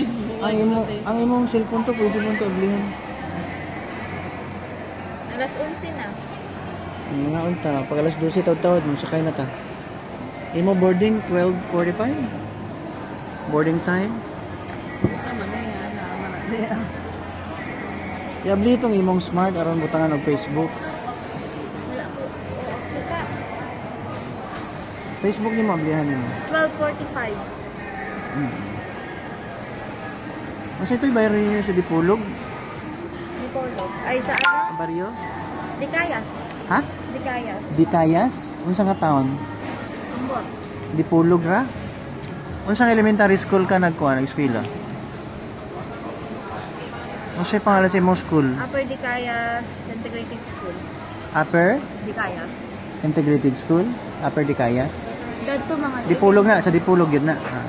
Facebook. Ang imo, ang imong cellphone to pwede mo to ablihan. Alas 11 na. Mga unta, pag alas 12 tawad-tawad mo sakay na ta. Imo boarding 12:45. Boarding time. Tama na yan. Tama na yan. Yabli itong imong smart aron butangan og Facebook. Facebook ni mo ablihan nimo. 12.45. Hmm. Masa ito'y bayar niyo sa Dipulog? Di Polo. Ay, sa ano? Baryo? Di Kayas. Ha? Di Kayas. Ditayas? Unsa nga taon? Ambot. Dipulog ra? Unsang elementary school ka nagkuha ng eskwela? Unsa yung pangalan sa imong school? Upper Di Kayas Integrated School. Upper Di Kayas. Integrated School? Upper Dicayas? Dad to mga Dipulog na, sa Dipulog yun na. Ah.